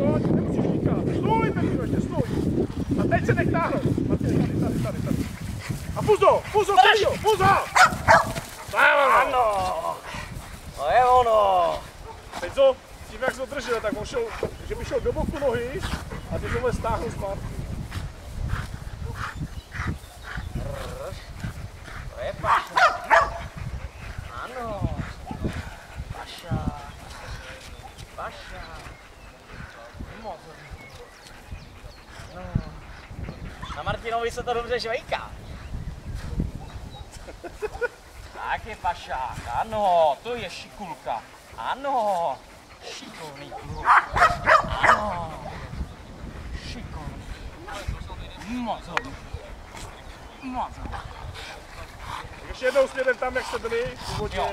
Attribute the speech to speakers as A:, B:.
A: pojď, nemusíš říkat. Stůj, Petrino, ještě stůj. A teď se nech táhnout. Martin, tady, tady, tady, tady. A puzo, puzo, Petrino, puzo!
B: Ano! To je ono!
A: Teď co? Tím, jak se to držel, tak on šel, že by šel do boku nohy a teď tohle stáhl zpátky.
B: To je paša. Ano. Paša. Paša. Na Martinovi se to dobře žvejká. Tak je pašák, ano, to je šikulka. Ano, šikovný kluk. Ano, šikovný. Moc dobrý. Moc dobrý.
A: Ještě jednou směrem tam, jak jste byli.
B: Jo.